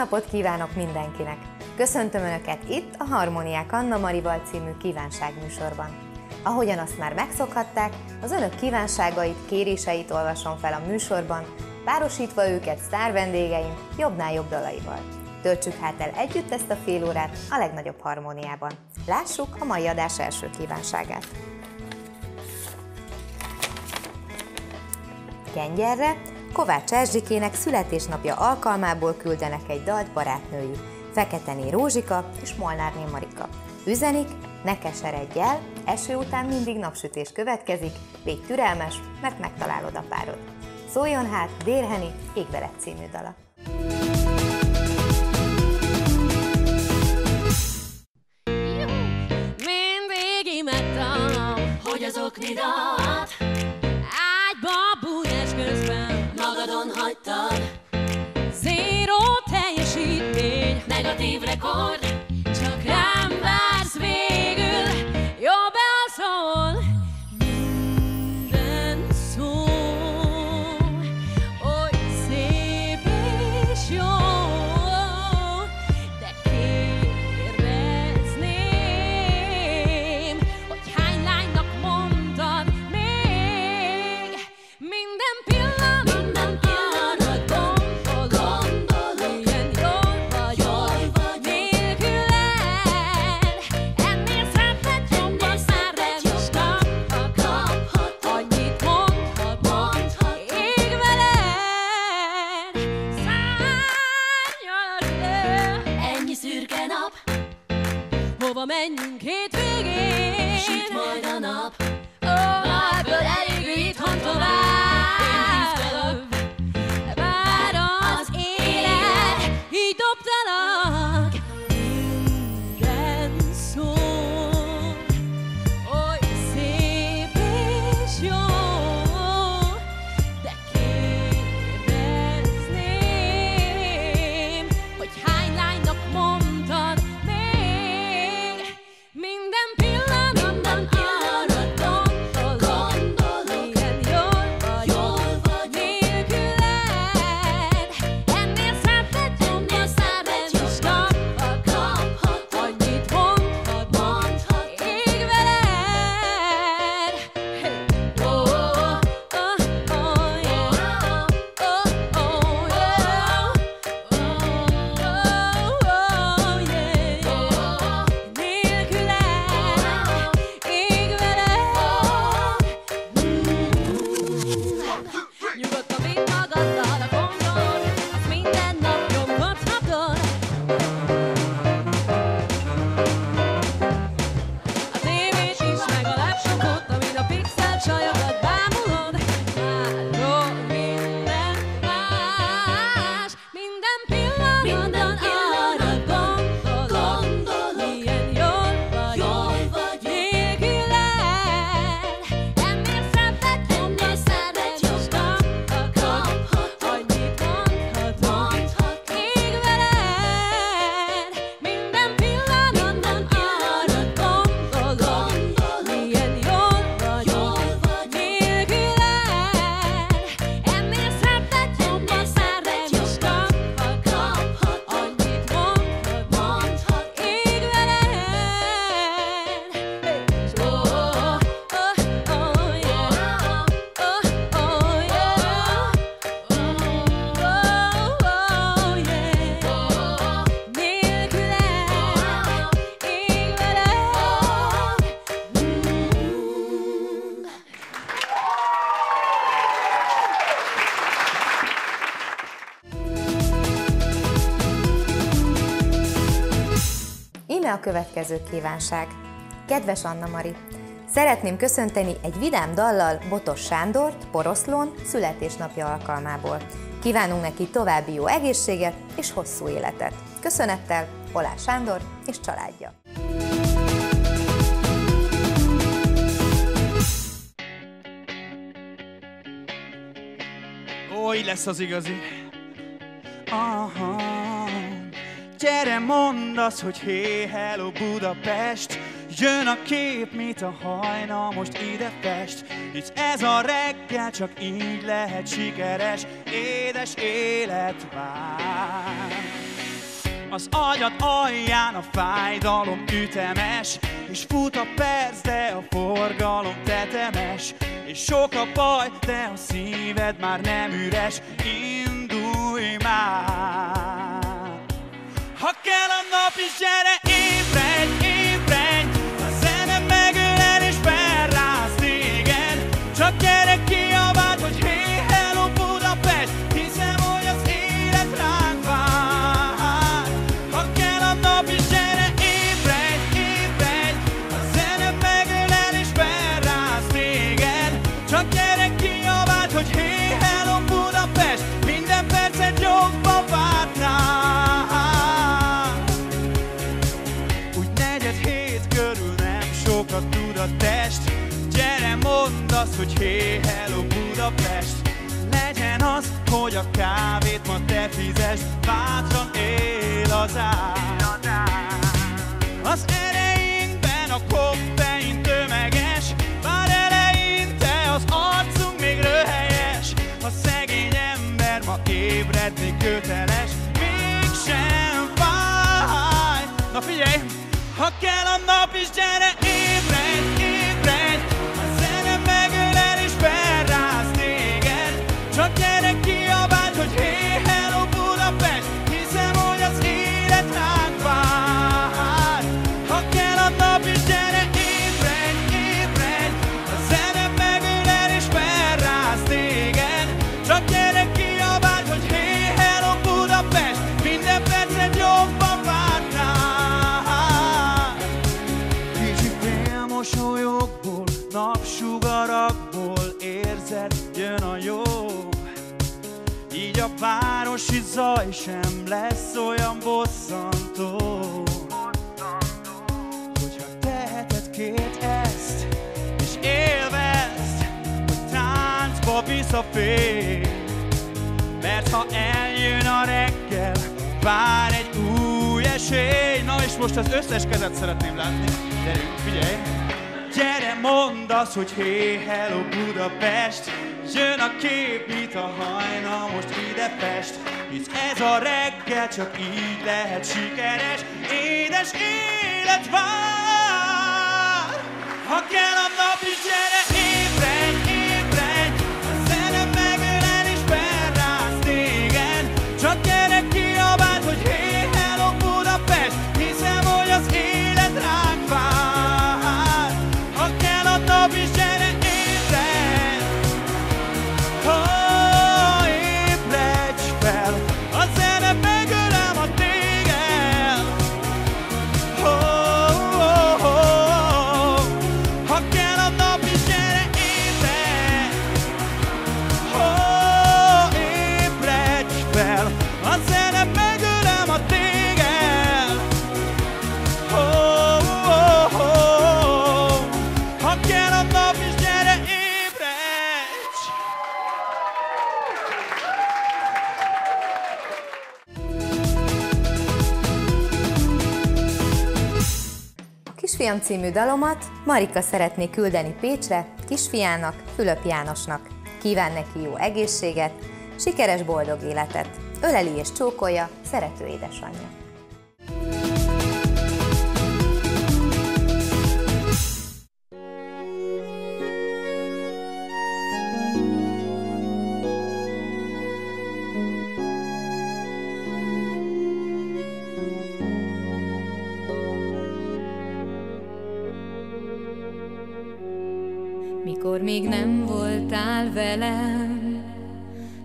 Napot kívánok mindenkinek! Köszöntöm Önöket itt a Harmóniák Anna Marival című kívánságműsorban. Ahogyan azt már megszokhatták, az Önök kívánságait, kéréseit olvasom fel a műsorban, párosítva őket sztár vendégeim jobbnál jobb dalaival. Töltsük hát el együtt ezt a fél órát a legnagyobb harmóniában. Lássuk a mai adás első kívánságát. Kengyerre Kovács Erzsikének születésnapja alkalmából küldenek egy dalt barátnői, Feketené Rózsika és Molnárné Marika. Üzenik, ne keseredj el, eső után mindig napsütés következik, légy türelmes, mert megtalálod a párod. Szóljon hát Vérheni Égvelet című dala. Mindig imádtam, hogy az oknidat ágyba következő kívánság. Kedves Anna Mari, szeretném köszönteni egy vidám dallal Botos Sándort Poroszlón születésnapja alkalmából. Kívánunk neki további jó egészséget és hosszú életet. Köszönettel Olás Sándor és családja. Így lesz az igazi. Aha. Gyere, mondd azt, hogy hé, hello Budapest, Jön a kép, mit a hajna most ide fest. Hisz ez a reggel csak így lehet sikeres Édes élet vár az agyad alján a fájdalom ütemes És fut a perc, de a forgalom tetemes. És sok a baj, de a szíved már nem üres Indulj már hogy hé, hello Budapest. Legyen az, hogy a kávét ma te fizesd Bátran él az ár. Az erejünkben a koffein tömeges. Bár eleinte az arcunk még röhelyes. A szegény ember ma ébredni köteles városi zaj sem lesz olyan bosszantó. Hogyha teheted két ezt, és élvezd, hogy táncba visz a fény. Mert ha eljön a reggel, vár egy új esély. Na és most az összes kezet szeretném látni. Gyerünk, figyelj! Gyere, mondd azt, hogy hé, hello Budapest Jön a kép, mit a hajna most ide fest. Hisz ez a reggel csak így lehet sikeres. Édes élet vár Kisfiam című dalomat Marika szeretné küldeni Pécsre kisfiának, Fülöp Jánosnak. Kíván neki jó egészséget, sikeres boldog életet. Öleli és csókolja szerető édesanyja. Még nem voltál velem,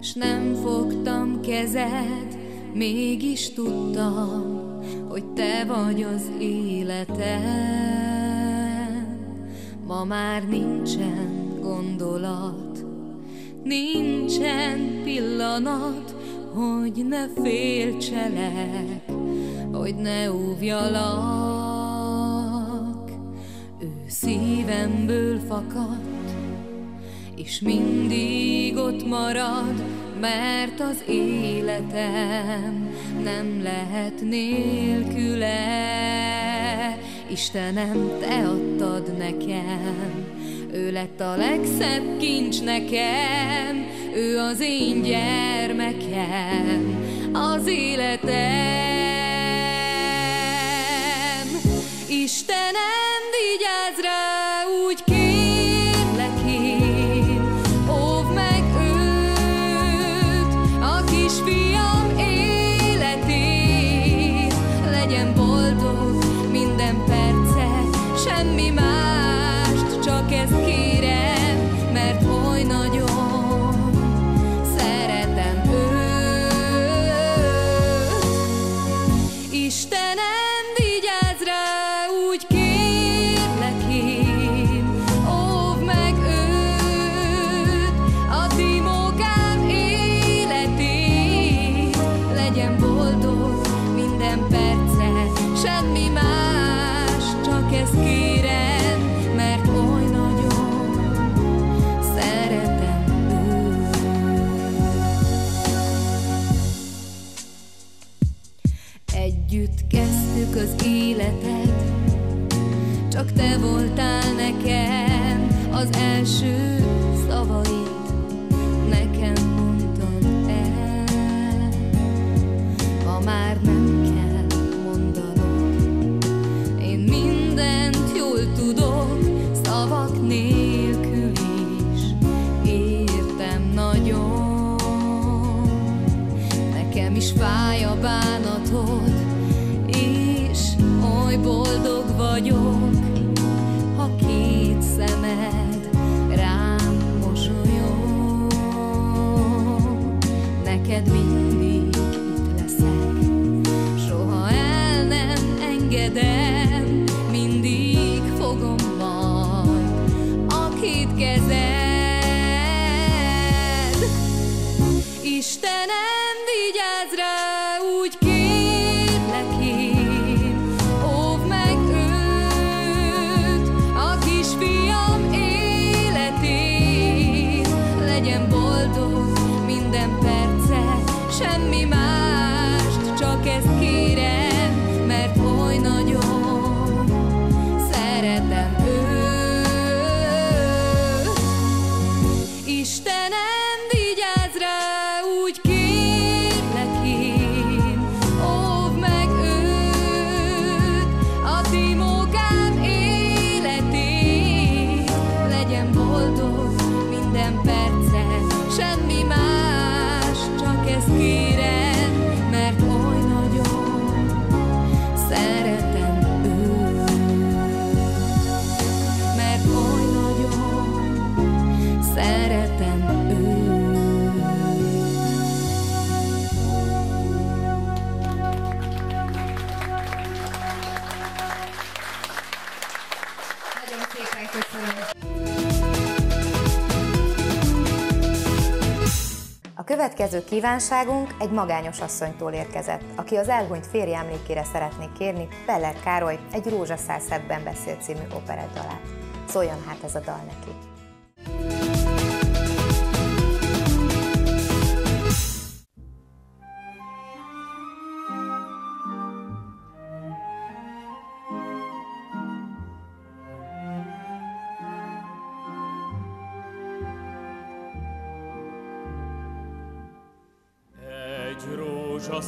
s nem fogtam kezed, mégis tudtam, hogy te vagy az életem. Ma már nincsen gondolat, nincsen pillanat, hogy ne féltselek, hogy ne óvjalak. Ő szívemből fakadt, és mindig ott marad, mert az életem nem lehet nélküle. Istenem, te adtad nekem, ő lett a legszebb kincs nekem, ő az én gyermekem, az életem. Istenem, minden perce, semmi más, csak ezt kérem, mert oly nagyon szeretem őt. Együtt kezdtük az életet, csak te voltál nekem az első boldog következő kívánságunk egy magányos asszonytól érkezett, aki az elhunyt férje emlékére szeretnék kérni Peller Károly egy Rózsaszál szebben beszélt című operettdalát. Szóljon hát ez a dal neki.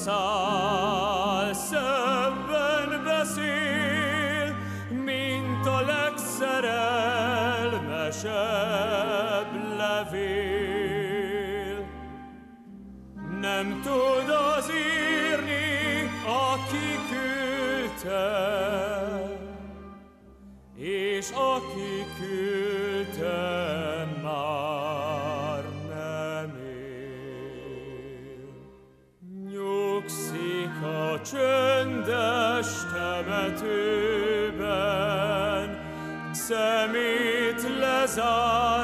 Rózsaszál szebben beszél, mint a legszerelmesebb levél. Nem tud az írni, aki küldte, és aki küldte csöndes temetőben, szemét lezárta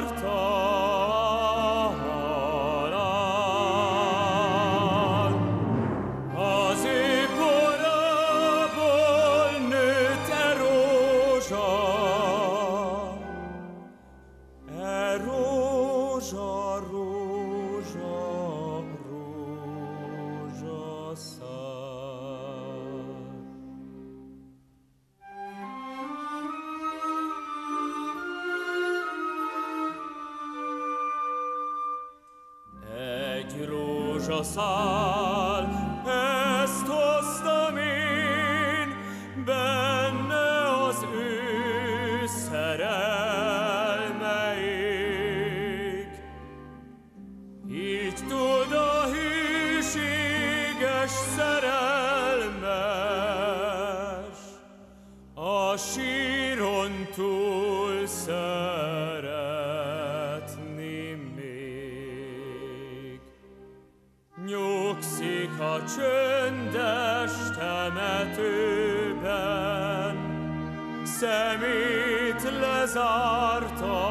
saw a csöndes temetőben szemét lezártam.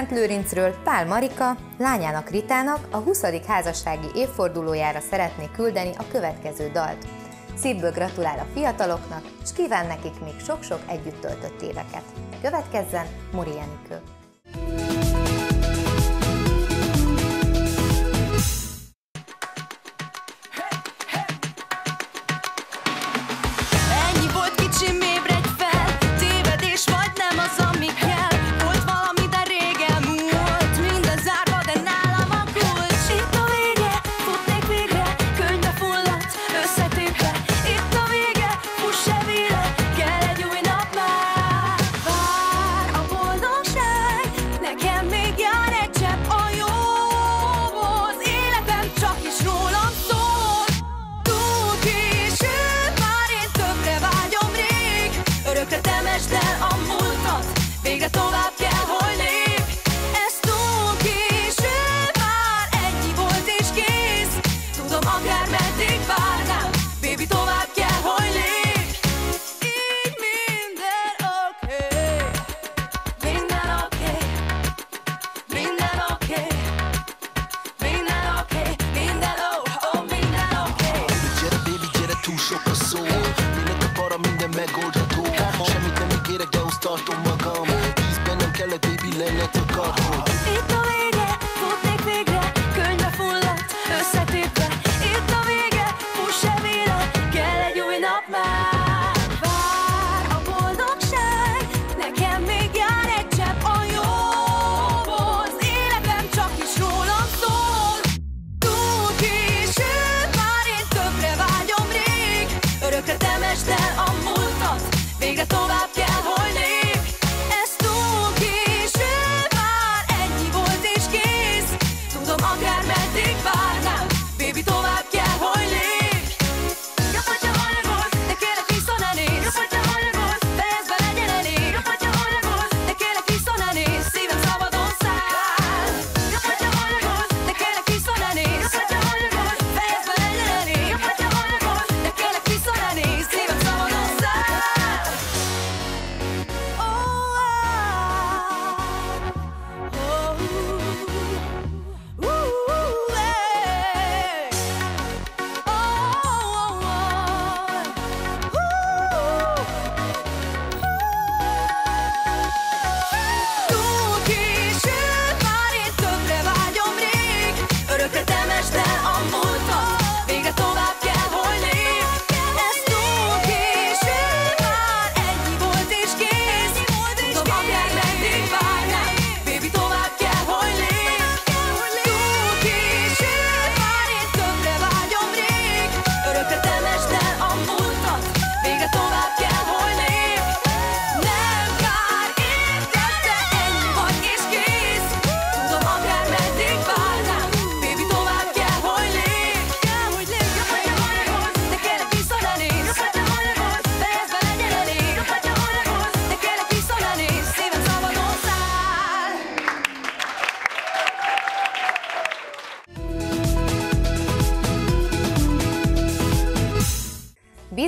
Szent Lőrincről Pál Marika, lányának Ritának a 20. házassági évfordulójára szeretné küldeni a következő dalt. Szívből gratulál a fiataloknak, és kíván nekik még sok-sok együtt töltött éveket. Következzen Muri Enikő.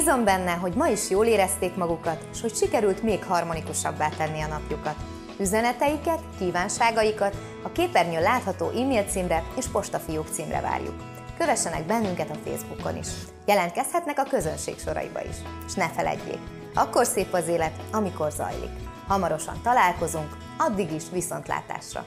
Bízom benne, hogy ma is jól érezték magukat, és hogy sikerült még harmonikusabbá tenni a napjukat. Üzeneteiket, kívánságaikat a képernyőn látható e-mail címre és postafiók címre várjuk. Kövessenek bennünket a Facebookon is. Jelentkezhetnek a közönség soraiba is. És ne feledjék, akkor szép az élet, amikor zajlik. Hamarosan találkozunk, addig is viszontlátásra!